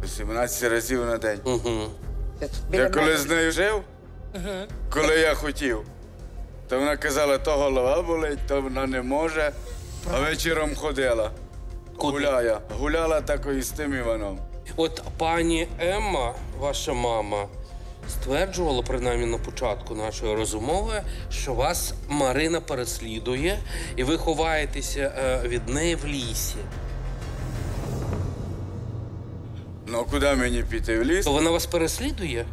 17 разів на день. Угу. Я коли з нею жив, коли я хотів, то вона казала, то голова болить, то вона не може, а вечором ходила. Гуляє. Гуляла такою з тим Іваном. От пані Емма, ваша мама, стверджувала, принаймні на початку нашої розмови, що вас Марина переслідує і ви ховаєтеся е, від неї в лісі. Ну куди мені піти в ліс? То вона вас переслідує?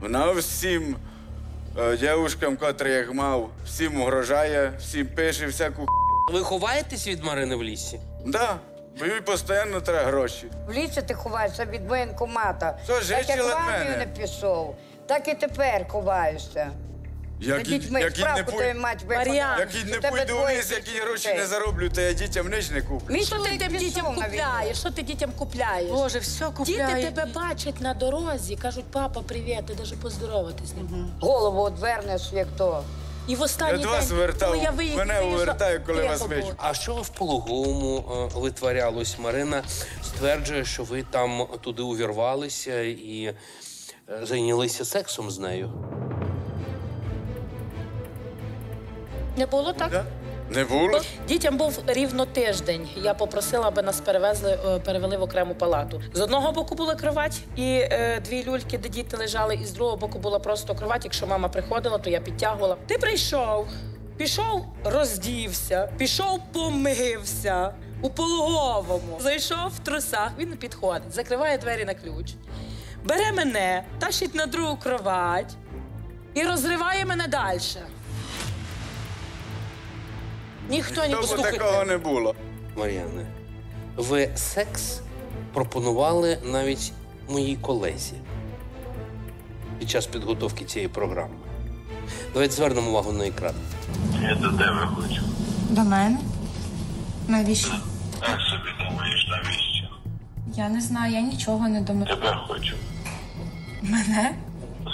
Вона всім е, дівчинкам, котрі як мав, всім угрожає, всім пише всяку х**. Ви ховаєтесь від Марини в лісі? Да, бо їй постійно треба гроші. В лісі ти ховаєшся від воєнкомата. Що, так як в від армію мене? не пішов, так і тепер ховаєшся. Як дітьми як і не справку твою пой- мать Мар'ян, виконала. Як і У не тебе пойду двоє вниз, які дітей. гроші не зароблю, то я дітям ніч не куплю. Що ти Чоловік дітям купляєш? Що ти дітям купляєш? Боже, все купляє. Діти тебе бачать на дорозі, кажуть, папа, привіт, ти навіть поздороватись не можеш. Голову одвернеш, як то. І в останній Я день, вас вертав, коли я виїхав, мене увертаю, коли тихо вас було. бачу. А що в пологовому е, витворялось? Марина стверджує, що ви там туди увірвалися і е, зайнялися сексом з нею. Не було так? Да? Не було? Дітям був рівно тиждень. Я попросила, аби нас перевезли, е, перевели в окрему палату. З одного боку була кровать і е, дві люльки, де діти лежали, і з другого боку була просто кровать. Якщо мама приходила, то я підтягувала. Ти прийшов, пішов, роздівся, пішов, помився у пологовому. Зайшов в трусах. Він підходить, закриває двері на ключ, бере мене, тащить на другу кровать і розриває мене далі. Ніхто не Тому послухайте. такого не було. Мар'яне, ви секс пропонували навіть моїй колезі під час підготовки цієї програми. Давайте звернемо увагу на екран. Я до тебе хочу. До мене? Навіщо? Як собі думаєш, навіщо? Я не знаю, я нічого не думаю. Тебе хочу. Мене?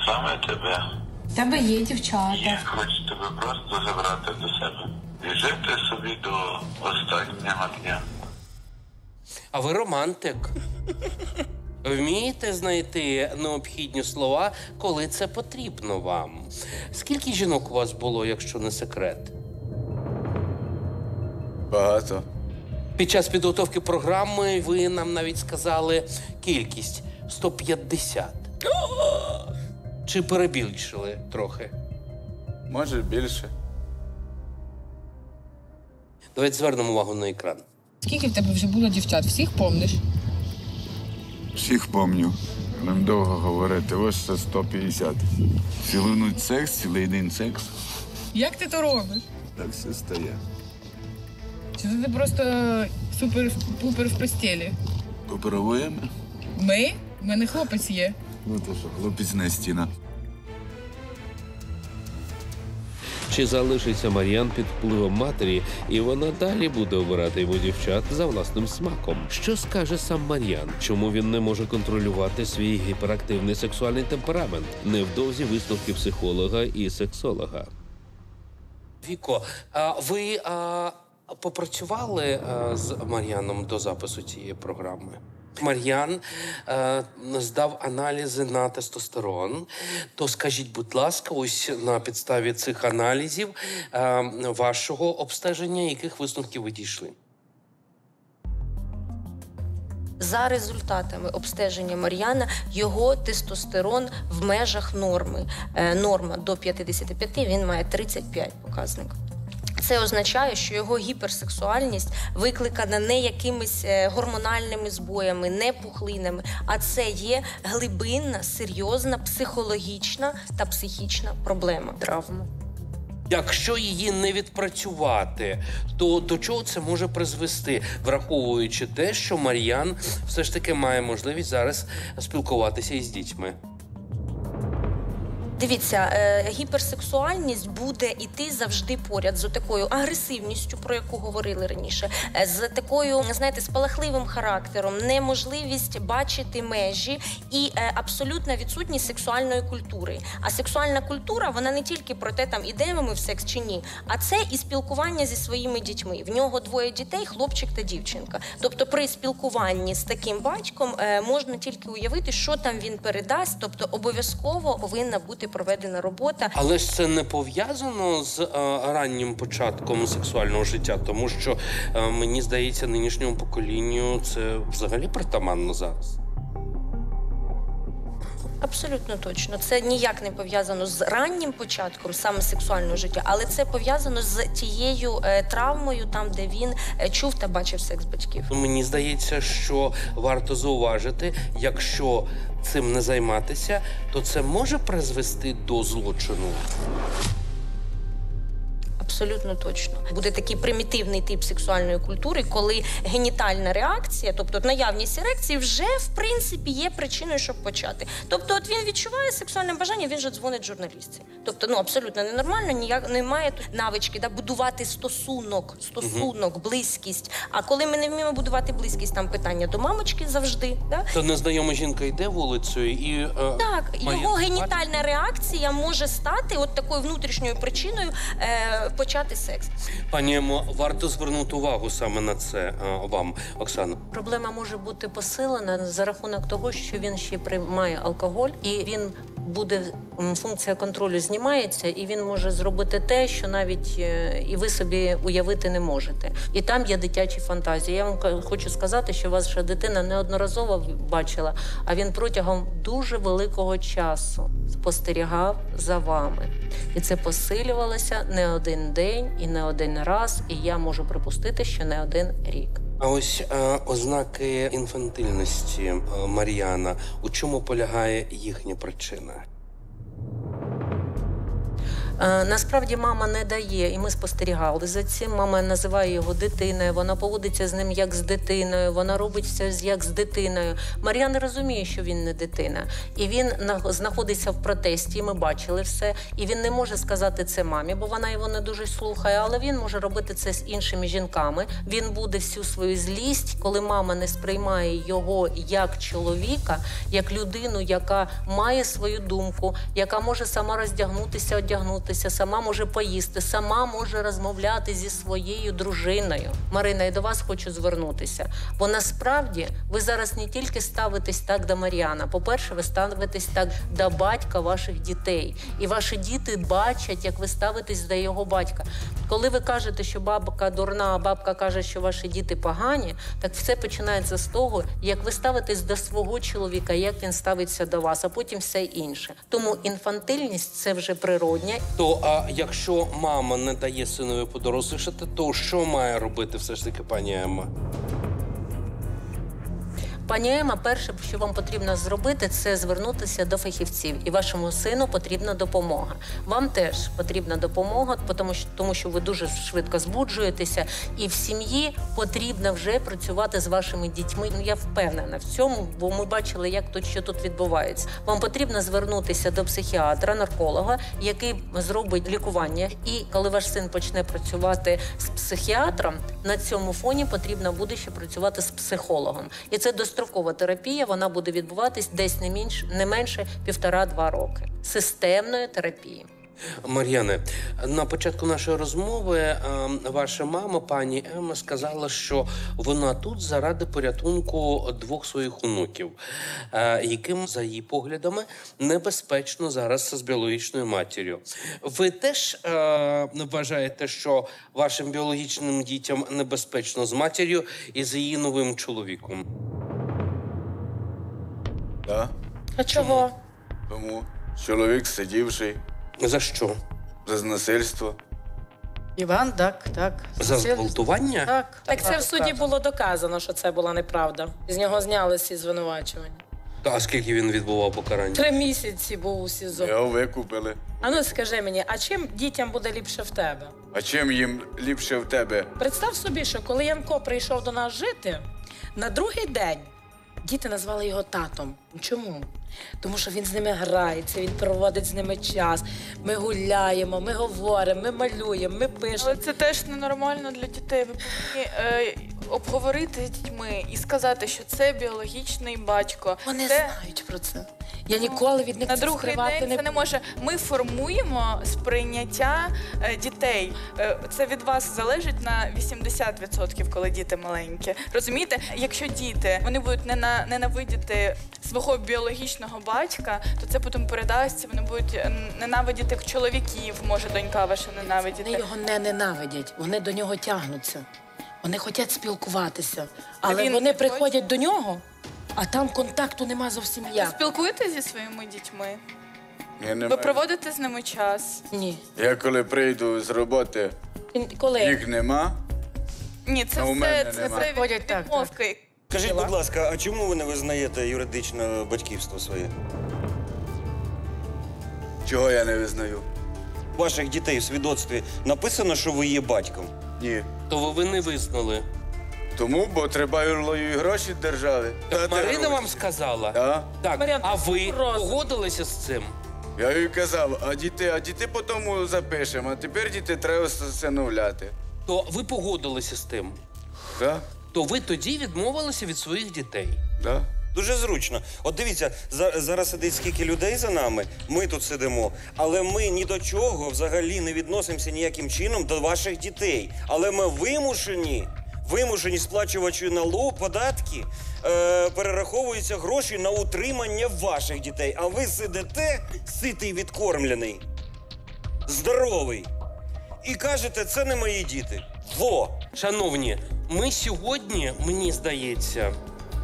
Саме тебе. В тебе є дівчата. Я хочу тебе просто забрати до себе. І жити собі до останнього дня. А ви романтик. Вмієте знайти необхідні слова, коли це потрібно вам. Скільки жінок у вас було, якщо не секрет? Багато. Під час підготовки програми ви нам навіть сказали кількість 150. Чи перебільшили трохи? Може більше. Давайте звернемо увагу на екран. Скільки в тебе вже було дівчат? Всіх помниш? Всіх помню. Нам довго говорити, ось це 150. Цілу секс, цілий день секс. Як ти то робиш? Так все стає. Чи це ти просто супер-пупер в постелі? Попробуємо? Ми? У мене хлопець є. Ну то що, хлопець на стіна. Чи залишиться Мар'ян під впливом матері, і вона далі буде обирати йому дівчат за власним смаком? Що скаже сам Мар'ян? Чому він не може контролювати свій гіперактивний сексуальний темперамент? Невдовзі висновки психолога і сексолога. Віко, а ви а, попрацювали а, з Мар'яном до запису цієї програми? Мар'ян е, здав аналізи на тестостерон. То скажіть, будь ласка, ось на підставі цих аналізів е, вашого обстеження, яких висновків ви дійшли? За результатами обстеження Мар'яна його тестостерон в межах норми. Е, Норма до 55, він має 35 показник. Це означає, що його гіперсексуальність викликана не якимись е, гормональними збоями, не пухлинами, а це є глибинна, серйозна психологічна та психічна проблема. Травма. Якщо її не відпрацювати, то до чого це може призвести, враховуючи те, що Мар'ян все ж таки має можливість зараз спілкуватися із дітьми? Дивіться, е, гіперсексуальність буде іти завжди поряд з такою агресивністю, про яку говорили раніше, е, з такою, знаєте, спалахливим характером, неможливість бачити межі і е, абсолютна відсутність сексуальної культури. А сексуальна культура вона не тільки про те, там ідемо ми в секс чи ні, а це і спілкування зі своїми дітьми. В нього двоє дітей, хлопчик та дівчинка. Тобто, при спілкуванні з таким батьком можна тільки уявити, що там він передасть. Тобто, обов'язково повинна бути проведена робота. Але ж це не пов'язано з е, раннім початком сексуального життя, тому що е, мені здається, нинішньому поколінню це взагалі притаманно зараз. Абсолютно точно. Це ніяк не пов'язано з раннім початком саме сексуального життя, але це пов'язано з тією е, травмою, там де він е, чув та бачив секс батьків. Мені здається, що варто зауважити, якщо цим не займатися, то це може призвести до злочину. Абсолютно точно буде такий примітивний тип сексуальної культури, коли генітальна реакція, тобто наявність ерекції, вже в принципі є причиною, щоб почати. Тобто, от він відчуває сексуальне бажання, він же дзвонить журналістці. Тобто, ну абсолютно ненормально, ніяк немає навички да, будувати стосунок, стосунок, близькість. А коли ми не вміємо будувати близькість, там питання до мамочки завжди. Да? То незнайома жінка йде вулицею і е, Так, його генітальна реакція може стати от такою внутрішньою причиною е, почати секс. Пані Емо, варто звернути увагу саме на це е, вам, Оксано. Проблема може бути посилена за рахунок того, що він ще приймає алкоголь, і він буде функція контролю знімається, і він може зробити те, що навіть е, і ви собі уявити не можете. І там є дитячі фантазії. Я вам хочу сказати, що ваша дитина неодноразово бачила, а він протягом дуже великого часу спостерігав за вами. І це посилювалося не один день і не один раз, і я можу припустити, що не один рік. А ось е, ознаки інфантильності е, Мар'яна. У чому полягає їхня причина? Е, Насправді мама не дає, і ми спостерігали за цим. Мама називає його дитиною. Вона поводиться з ним як з дитиною. Вона робить все як з дитиною. Мар'ян розуміє, що він не дитина, і він на- знаходиться в протесті. Ми бачили все. І він не може сказати це мамі, бо вона його не дуже слухає. Але він може робити це з іншими жінками. Він буде всю свою злість, коли мама не сприймає його як чоловіка, як людину, яка має свою думку, яка може сама роздягнутися, одягнутися, сама може поїсти, сама може розмовляти зі своєю дружиною. Марина, і до вас хочу звернутися. Бо насправді ви зараз не тільки ставитесь так до Мар'яна. По-перше, ви ставитесь так до батька ваших дітей, і ваші діти бачать, як ви ставитесь до його батька. Коли ви кажете, що бабка дурна, а бабка каже, що ваші діти погані, так все починається з того, як ви ставитесь до свого чоловіка, як він ставиться до вас, а потім все інше. Тому інфантильність це вже природня. То а якщо мама не дає синові подорослішати, то що має робити все ж таки пані Емма? Пані Ема, перше, що вам потрібно зробити, це звернутися до фахівців, і вашому сину потрібна допомога. Вам теж потрібна допомога, тому що тому, що ви дуже швидко збуджуєтеся, і в сім'ї потрібно вже працювати з вашими дітьми. Ну я впевнена в цьому, бо ми бачили, як тут що тут відбувається. Вам потрібно звернутися до психіатра, нарколога, який зробить лікування. І коли ваш син почне працювати з психіатром, на цьому фоні потрібно буде ще працювати з психологом. І це дострокова терапія. Вона буде відбуватись десь не менш не менше півтора-два роки системної терапії. Мар'яне, на початку нашої розмови е, ваша мама, пані Емма, сказала, що вона тут заради порятунку двох своїх онуків, е, яким, за її поглядами, небезпечно зараз з біологічною матір'ю. Ви теж е, вважаєте, що вашим біологічним дітям небезпечно з матір'ю і з її новим чоловіком? Да? А чого? Тому чоловік сидівший. За що? За насильство. Іван, так, так. За зґвалтування? Так. Так це в суді було доказано, що це була неправда. З нього зняли всі звинувачування. А скільки він відбував покарання? Три місяці був у СІЗО. Його викупили. А ну скажи мені, а чим дітям буде ліпше в тебе? А чим їм ліпше в тебе? Представ собі, що коли Янко прийшов до нас жити, на другий день діти назвали його татом. Чому? Тому що він з ними грається, він проводить з ними час. Ми гуляємо, ми говоримо, ми малюємо, ми пишемо. Але це теж ненормально для дітей. Ви повинні е, обговорити з дітьми і сказати, що це біологічний батько. Вони це... знають про це. Я ніколи від них на це другий день не це не може. Ми формуємо сприйняття е, дітей. Е, це від вас залежить на 80%, коли діти маленькі. Розумієте, якщо діти вони будуть нена- ненавидіти свого біологічного батька, то це потім передасться. Вони будуть е, ненавидіти чоловіків. Може, донька ваша ненавидіти. Вони його не ненавидять, вони до нього тягнуться. Вони хочуть спілкуватися. Але він вони приходять до нього, а там контакту нема зовсім Ви як. спілкуєтеся зі своїми дітьми? Я, не Ви маю. проводите з ними час? Ні. Я коли прийду з роботи, Коли? їх нема. Ні, це Ну, все це, нема. це від, відмовки. Скажіть, будь ласка, а чому ви не визнаєте юридично батьківство своє? Чого я не визнаю? Ваших дітей в свідоцтві написано, що ви є батьком. Ні. То ви не визнали. Тому, бо треба і гроші держави. Так Марина вам сказала? Да. Так, Мар'ян, а ви просто. погодилися з цим? Я їй казав, а діти, а діти потім запишемо, а тепер діти треба встановляти. То ви погодилися з тим? Да? То ви тоді відмовилися від своїх дітей? Да? Дуже зручно. От дивіться, за- зараз сидить скільки людей за нами. Ми тут сидимо, але ми ні до чого взагалі не відносимося ніяким чином до ваших дітей. Але ми вимушені. вимушені сплачувачі налогу, податки, е, перераховуються гроші на утримання ваших дітей. А ви сидите, ситий відкормлений, здоровий. І кажете, це не мої діти. Во! Шановні, ми сьогодні, мені здається,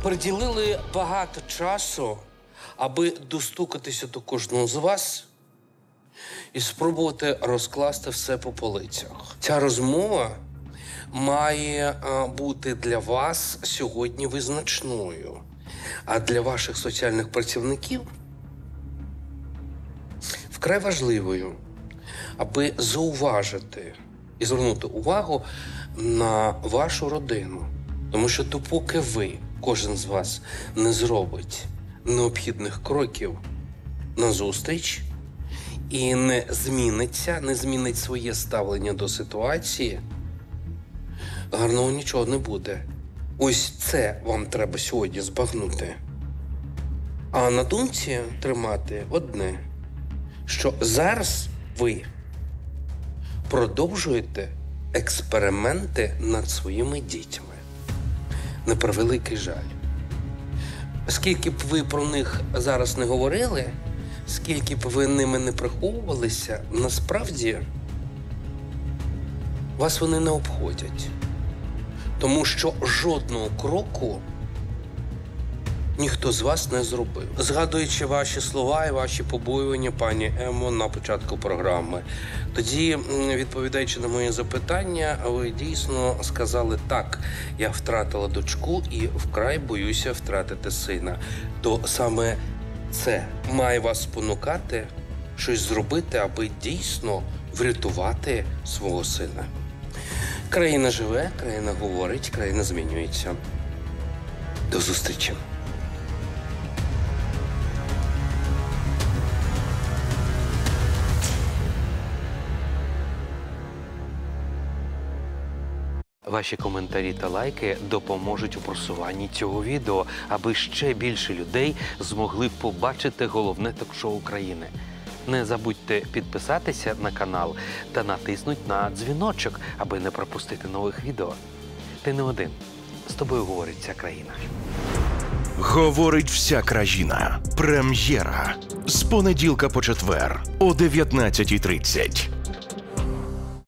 приділили багато часу, аби достукатися до кожного з вас і спробувати розкласти все по полицях. Ця розмова має бути для вас сьогодні визначною, а для ваших соціальних працівників вкрай важливою, аби зауважити і звернути увагу на вашу родину. Тому що допоки ви, кожен з вас, не зробить необхідних кроків назустріч і не зміниться, не змінить своє ставлення до ситуації, гарного нічого не буде. Ось це вам треба сьогодні збагнути. А на думці тримати одне, що зараз ви продовжуєте експерименти над своїми дітьми. На превеликий жаль. Скільки б ви про них зараз не говорили, скільки б ви ними не приховувалися, насправді вас вони не обходять. Тому що жодного кроку ніхто з вас не зробив. Згадуючи ваші слова і ваші побоювання, пані Емо, на початку програми, тоді, відповідаючи на мої запитання, ви дійсно сказали так: я втратила дочку і вкрай боюся втратити сина. То саме це має вас спонукати щось зробити, аби дійсно врятувати свого сина. Країна живе, країна говорить, країна змінюється. До зустрічі. Ваші коментарі та лайки допоможуть у просуванні цього відео, аби ще більше людей змогли побачити головне ток-шоу України. Не забудьте підписатися на канал та натиснуть на дзвіночок, аби не пропустити нових відео. Ти не один. З тобою говорить вся країна. Говорить вся країна. Прем'єра з понеділка по четвер о 19.30.